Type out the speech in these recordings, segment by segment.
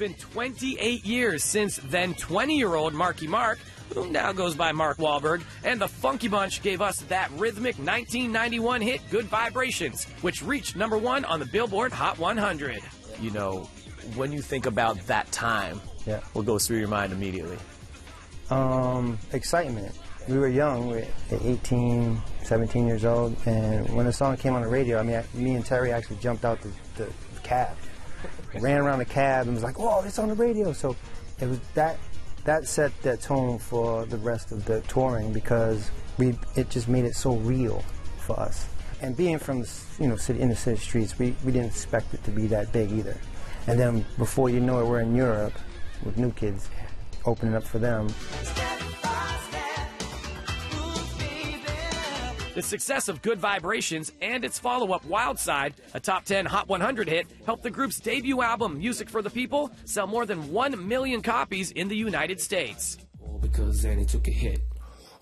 been 28 years since then 20 year old Marky Mark, who now goes by Mark Wahlberg, and the Funky Bunch gave us that rhythmic 1991 hit Good Vibrations, which reached number one on the Billboard Hot 100. You know, when you think about that time, Yeah. what goes through your mind immediately? Um, excitement. We were young, we were 18, 17 years old, and when the song came on the radio, I mean, I, me and Terry actually jumped out the, the cab, ran around the cab, and was like, "Whoa, it's on the radio!" So it was that that set that tone for the rest of the touring because we it just made it so real for us. And being from you know city inner city streets, we, we didn't expect it to be that big either. And then before you know it, we're in Europe with new kids, opening up for them. The success of Good Vibrations and its follow up Wild Side, a top 10 Hot 100 hit, helped the group's debut album, Music for the People, sell more than 1 million copies in the United States. because Annie took a hit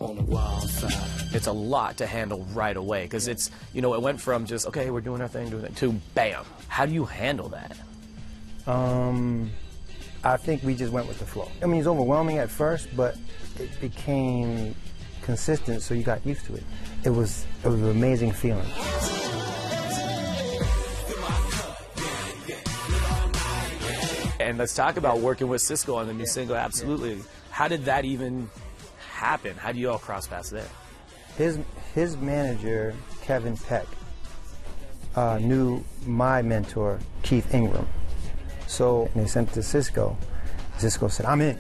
on the wild side. It's a lot to handle right away because it's, you know, it went from just, okay, we're doing our thing, doing it, to bam. How do you handle that? Um, I think we just went with the flow. I mean, it's overwhelming at first, but it became consistent, so you got used to it. It was it was an amazing feeling. And let's talk about working with Sisqó on the new single, absolutely. How did that even happen? How do you all cross paths there? His his manager Kevin Peck uh, knew my mentor Keith Ingram, so they sent it to Sisqó. Sisqó said, "I'm in.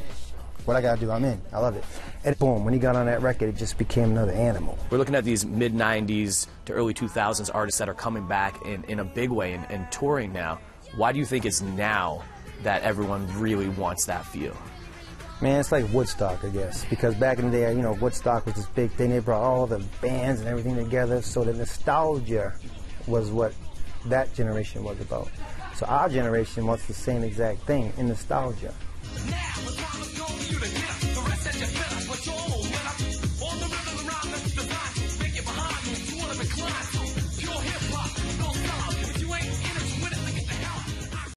What I gotta do, I'm in. I love it." And boom, when he got on that record, it just became another animal. We're looking at these mid 90s to early 2000s artists that are coming back in, in a big way and, and touring now. Why do you think it's now that everyone really wants that feel? Man, it's like Woodstock, I guess, because back in the day, you know, Woodstock was this big thing. They brought all the bands and everything together, so the nostalgia was what that generation was about. So our generation wants the same exact thing in nostalgia.